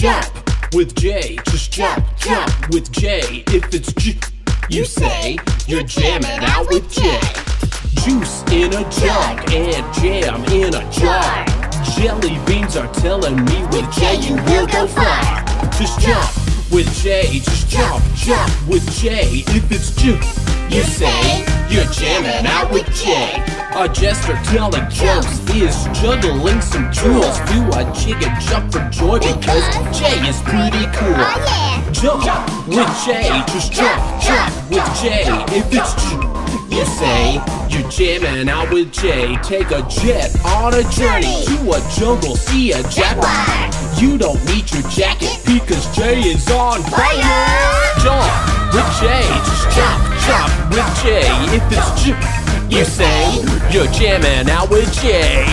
jump with J. Just jump, jump with J. If it's J, you say you're jamming out with J. Juice in a jug and jam in a jar. Jelly beans are telling me with J you will go far. Just jump with J. Just jump, jump with J. If it's J, you say you're jamming out with J. A jester telling jokes He is juggling some jewels. Do a jig and jump for joy because J is pretty cool. Oh yeah. Jump with J, just jump, jump with J. If it's J, you say you're jamming out with J. Take a jet on a journey to a jungle, see a jaguar. You don't need your jacket because J is on fire. Jump with J, just jump, jump with J. If it's J, you say you're jamming out with J.